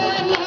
Oh, my God.